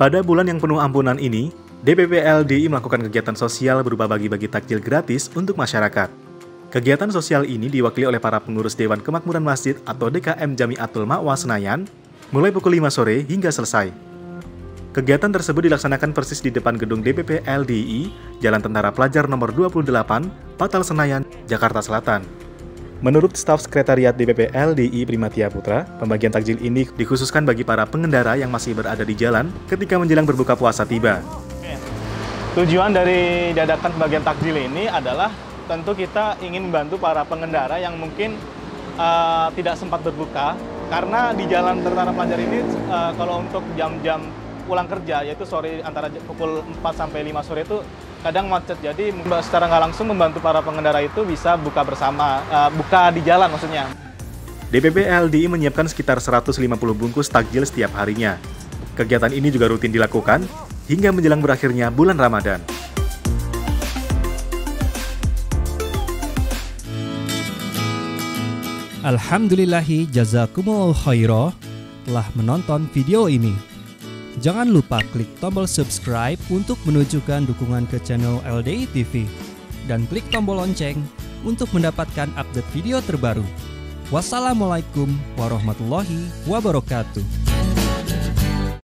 Pada bulan yang penuh ampunan ini, DPP LDI melakukan kegiatan sosial berupa bagi-bagi takjil gratis untuk masyarakat. Kegiatan sosial ini diwakili oleh para pengurus Dewan Kemakmuran Masjid atau DKM Jamiatul Ma'wa Senayan, mulai pukul 5 sore hingga selesai. Kegiatan tersebut dilaksanakan persis di depan gedung DPP LDI, Jalan Tentara Pelajar nomor 28, Patal Senayan, Jakarta Selatan. Menurut staf sekretariat DPP LDI Primatia Putra, pembagian takjil ini dikhususkan bagi para pengendara yang masih berada di jalan ketika menjelang berbuka puasa tiba. Tujuan dari diadakan pembagian takjil ini adalah tentu kita ingin membantu para pengendara yang mungkin uh, tidak sempat berbuka karena di jalan Tentara Pelajar ini uh, kalau untuk jam-jam pulang kerja yaitu sore antara pukul 4 sampai 5 sore itu kadang macet. Jadi secara nggak langsung membantu para pengendara itu bisa buka bersama, uh, buka di jalan maksudnya. DPP LDI menyiapkan sekitar 150 bungkus takjil setiap harinya. Kegiatan ini juga rutin dilakukan hingga menjelang berakhirnya bulan Ramadan. Alhamdulillahi jazakumul khairah telah menonton video ini. Jangan lupa klik tombol subscribe untuk menunjukkan dukungan ke channel LDI TV dan klik tombol lonceng untuk mendapatkan update video terbaru. Wassalamualaikum warahmatullahi wabarakatuh.